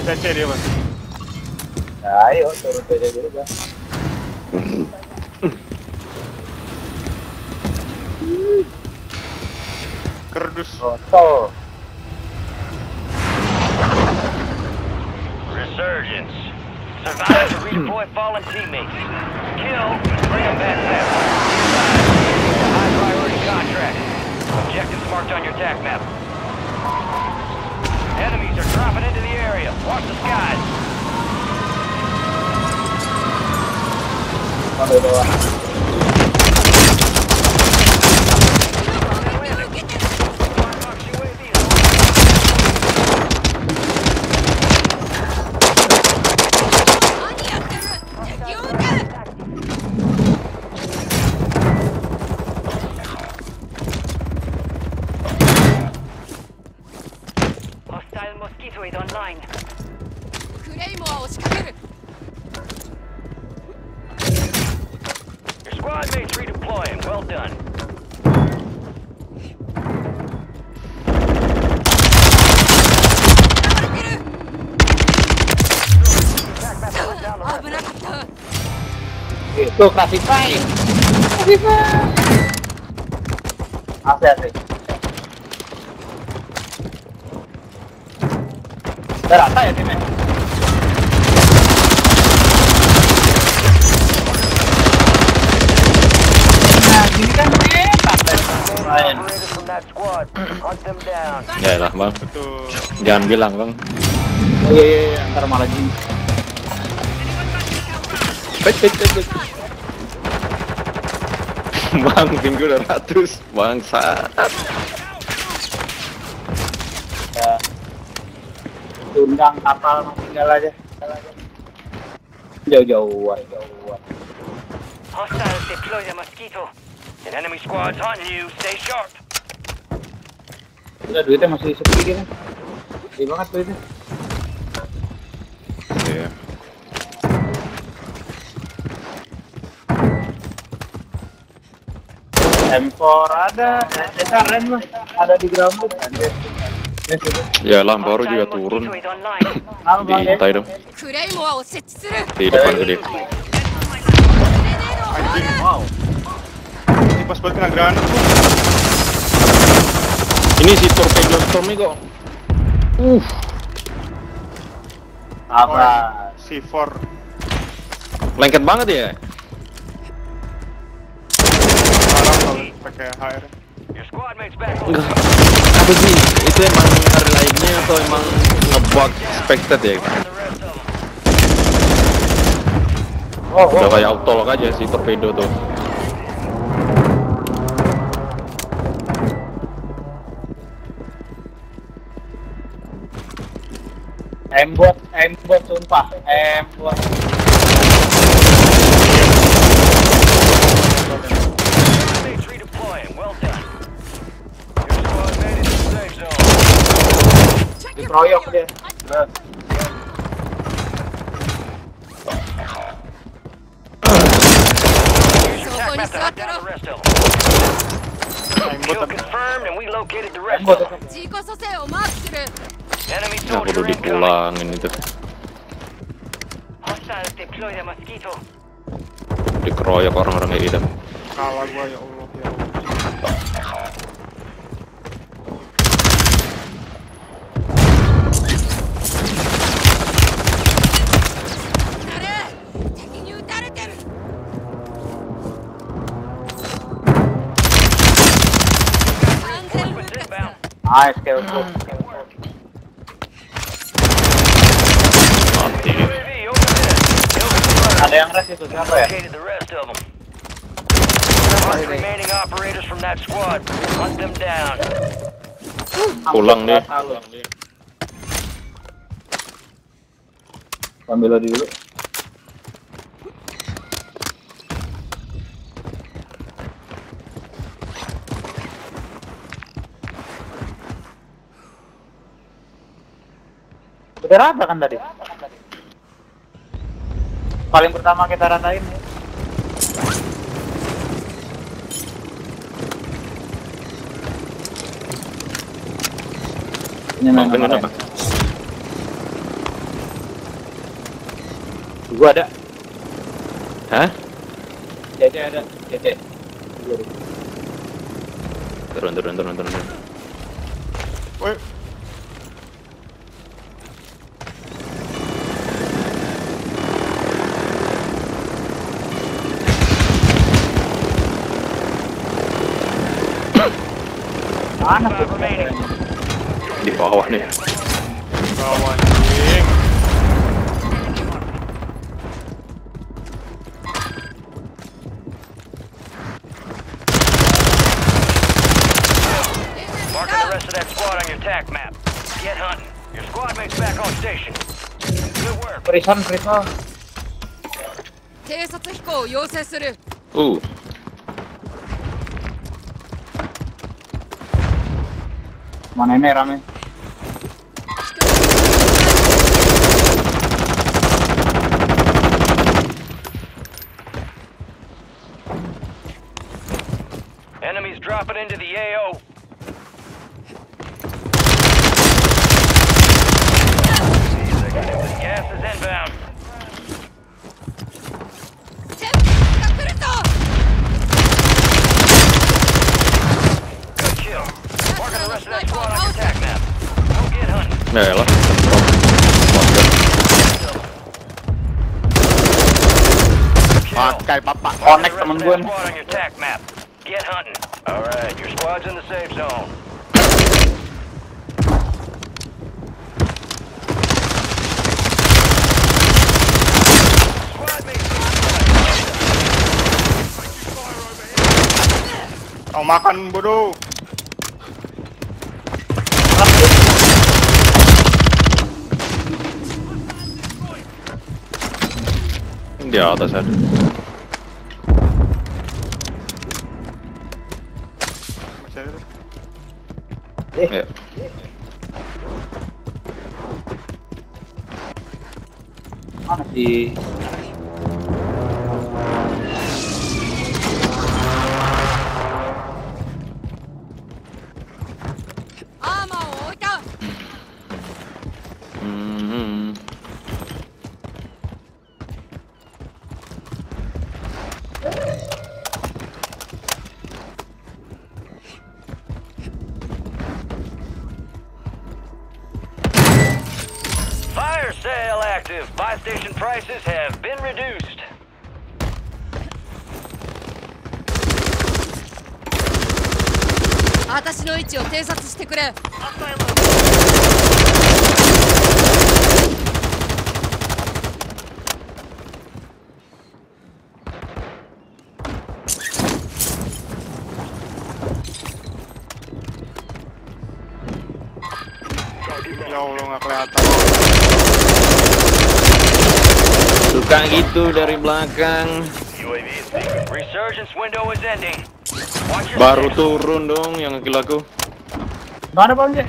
di CC dia mas. Ya, ayo turun saja dulu bang. Kerdus. Roto. Resurgence. Survive to redeploy fallen teammates. Kill, bring them back fast. それは。Classify. Classify. Asli asli. Ya timnya? Nah, gini kan main. Ya lah bang, Betul. jangan bilang bang. Oh iya iya iya, ntar malah gini. Bet, bet, bet, bet. Bang, tinggi udah ratus, bang saat. Ya. Tundang kapal tinggal aja. Jauh-jauhan, jauhan. Hostiles deploy the mosquito. An enemy squad's hunting you. Stay sharp. Udah duitnya masih sepi gini. Sepi banget duitnya. Empor ada, ada, SRM lah, ada di Gramus. Ya lah, baru juga turun. Diintai dong. Di depan gede. Anjing, wow. Ini pas buat kena granat tuh. Ini si torpedo stormnya kok. Uff. Apa? Si 4 Lengket banget ya. Pakai HR. Enggak. Apa sih? Itu emang hari lainnya atau emang ngebug expected ya? Oh, oh. Udah kayak autolog aja si torpedo tuh. M-bot, M-bot sumpah, M-bot. る Enemy Ya soldier kudu dipulangin itu. Hostiles deploy the mosquito. Dikeroyok orang-orang kayak gitu. Kalah gua ya ya Allah. Overhead. Kill confirmed. Ada yang rest itu siapa ya? Located the rest of them. Hunt remaining operators from that squad. Hunt them down. Pulang dia. Ambil dulu. Udah rata kan tadi? Paling pertama kita ratain ya. Ini Bang bener apa? Gua ada. Hah? CC ada. CC. Turun, turun, turun, turun. turun. Woi, Mana tuh? Five remaining. Di bawah nih. bawah anjing. Marking the rest of that squad on your tac map. Get hunting. Your squad mates back on station. Good work. Prison, prison. 偵察飛行を要請する Uh, Ini rame? Enemies dropping into the AO. Found that squad on your attack map. Get hunting. Alright, your squad's in the safe zone. Kau makan bodoh. Di atas ada. Yeah. Honestly, prices have been reduced. 私の位置を偵 Suka gitu dari belakang. Baru turun dong yang kill aku. Mana bang?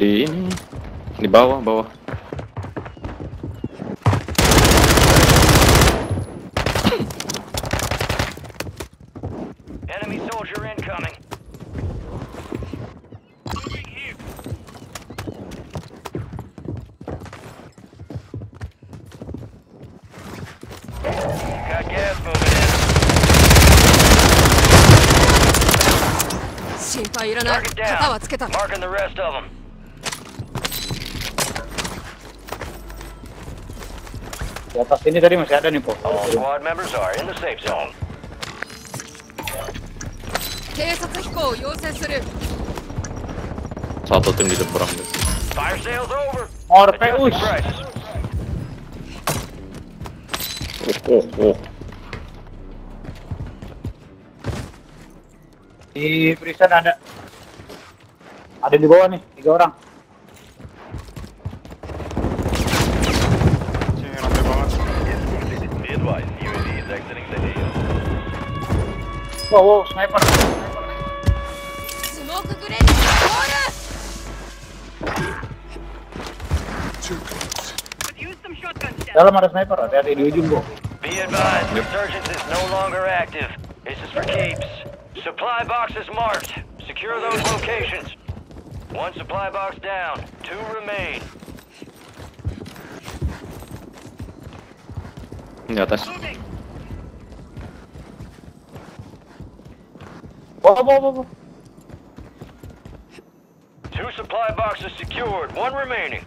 Di ini. Di bawah, bawah. 心配いらない down. はつけた Marking the rest of them. Di atas sini tadi masih ada nih po. All squad members are in the safe zone. 偵察飛行を要請する Satu tim di seberang deh. Fire sale's over. Oh, RPUs. prices. Oh, oh, oh. Di prison ada. Ada di bawah nih, tiga orang. Cing, rame. Wow, wow, sniper. Dalam ada sniper, hati-hati di ujung, Bro. Be advised, resurgence is no longer active. This is for keeps. Supply boxes marked. Secure those locations. One supply box down. Two remain. Yeah, that's. Whoa, whoa, whoa, whoa. Two supply boxes secured. One remaining.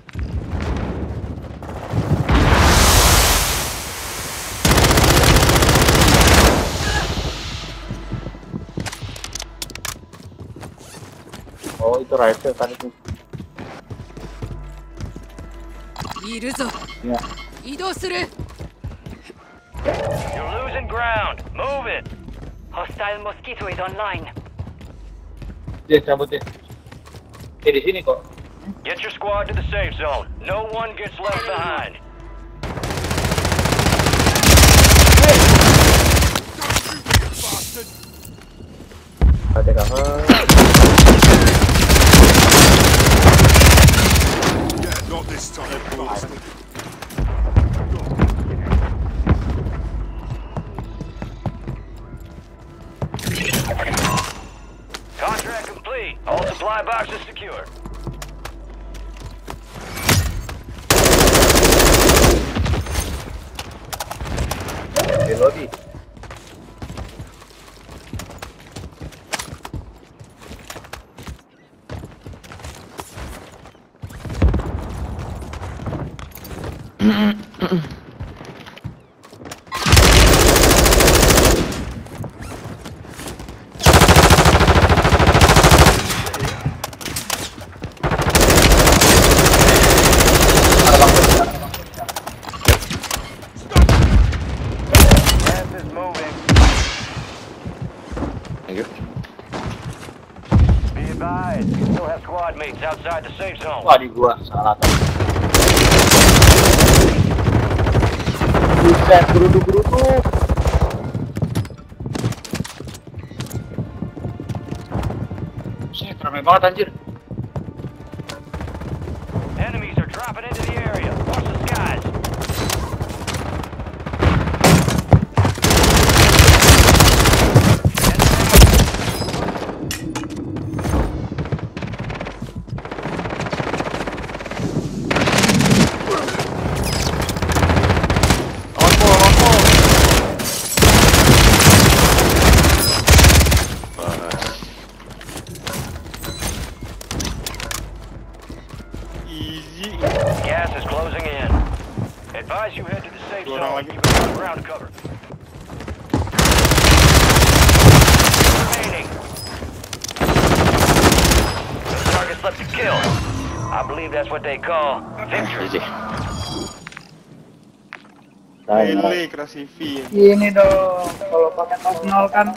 Oh, itu rifle kan itu. いるぞ Ya. 移動する You're losing ground. Move it. Hostile mosquito is online Dia cabut dia. Eh, di sini kok. Get your squad to the safe zone. No one gets left behind. Ada cover. Yeah, Wah, di gua salah tadi. Buset, geruduk-geruduk. Buset, ramai banget anjir. To kill. I believe that's what they call victory. Nah, Mele keras CV. Ini dong, kalau pakai tos nol kan.